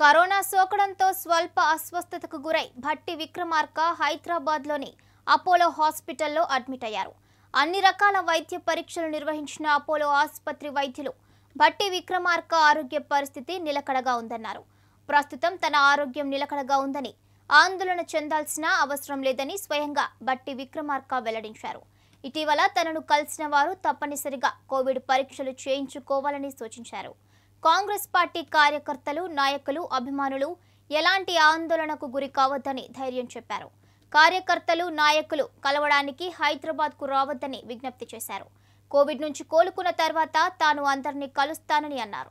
Corona సోకడంతో స్వల్ప అస్వస్థతకు గురై భట్టి విక్రమార్క హైదరాబాద్లోని అపోలో హాస్పిటల్లో అడ్మిట్ అయ్యారు. అన్ని రకాల వైద్య పరీక్షలు నిర్వహించిన అపోలో ఆసుపత్రి వైద్యులు భట్టి విక్రమార్క ఆరోగ్య పరిస్థితి నిలకడగా ఉందన్నారు. ప్రస్తుతం తన ఆరోగ్యం నిలకడగా ఉందని ఆందోళన చెందాల్సిన అవసరం లేదని స్వయంగా భట్టి విక్రమార్క వెల్లడించారు. ఇటీవల తనను కలిసిన వారు తప్పనిసరిగా కోవిడ్ పరీక్షలు చేయించుకోవాలని సూచించారు. కాంగ్రెస్ పార్టీ కార్యకర్తలు నాయకులు అభిమానులు ఎలాంటి ఆందోళనకు గురి కావద్దని ధైర్యం చెప్పారు. కార్యకర్తలు నాయకులు కలవడానికి హైదరాబాద్కు రావద్దని విజ్ఞప్తి చేశారు. కోవిడ్ నుంచి కోలుకున్న తర్వాత తాను అందరినీ కలుస్తానని అన్నారు.